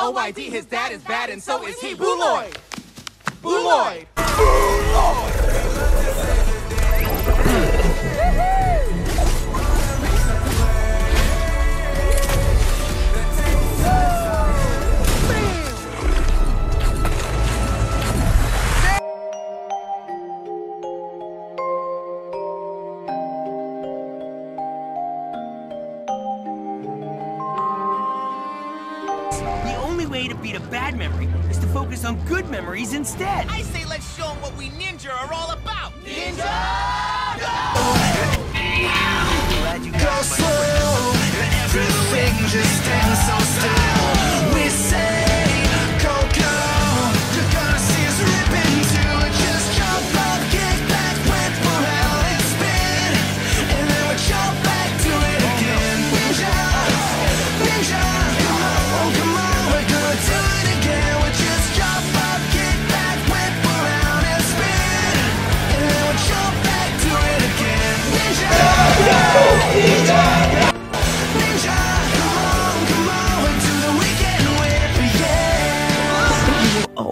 OYD, his dad is bad, and so is he. Blue Lloyd! Blue Lloyd! The only way to beat a bad memory is to focus on good memories instead. I say let's show him what we ninja are all about. Ninja! Glad you got my slow, everything just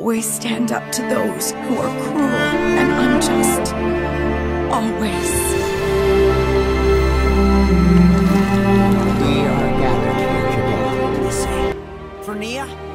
always stand up to those who are cruel and unjust. Always. We are gathered here today, Missy. For Nya?